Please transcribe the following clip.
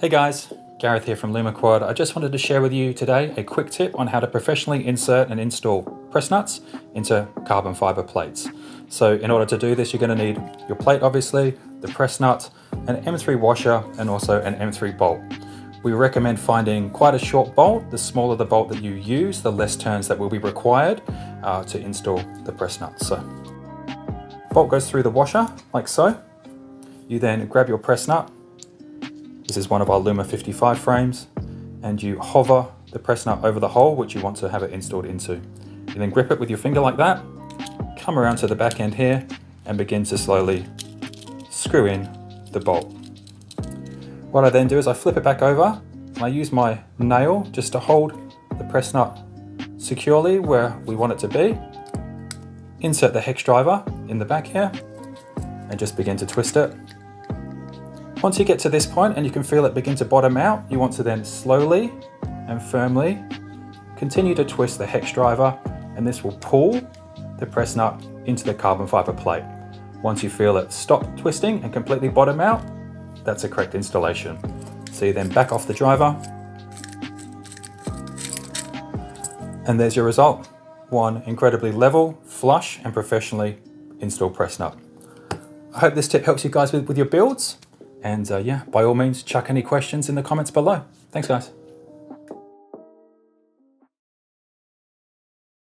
Hey guys, Gareth here from LumaQuad. I just wanted to share with you today a quick tip on how to professionally insert and install press nuts into carbon fiber plates. So in order to do this, you're gonna need your plate, obviously, the press nut, an M3 washer, and also an M3 bolt. We recommend finding quite a short bolt. The smaller the bolt that you use, the less turns that will be required uh, to install the press nut. So bolt goes through the washer like so. You then grab your press nut, this is one of our Luma 55 frames and you hover the press nut over the hole which you want to have it installed into. You then grip it with your finger like that, come around to the back end here and begin to slowly screw in the bolt. What I then do is I flip it back over and I use my nail just to hold the press nut securely where we want it to be. Insert the hex driver in the back here and just begin to twist it once you get to this point and you can feel it begin to bottom out, you want to then slowly and firmly continue to twist the hex driver and this will pull the press nut into the carbon fiber plate. Once you feel it stop twisting and completely bottom out, that's a correct installation. So you then back off the driver and there's your result. One incredibly level, flush and professionally installed press nut. I hope this tip helps you guys with, with your builds. And uh, yeah, by all means, chuck any questions in the comments below. Thanks, guys.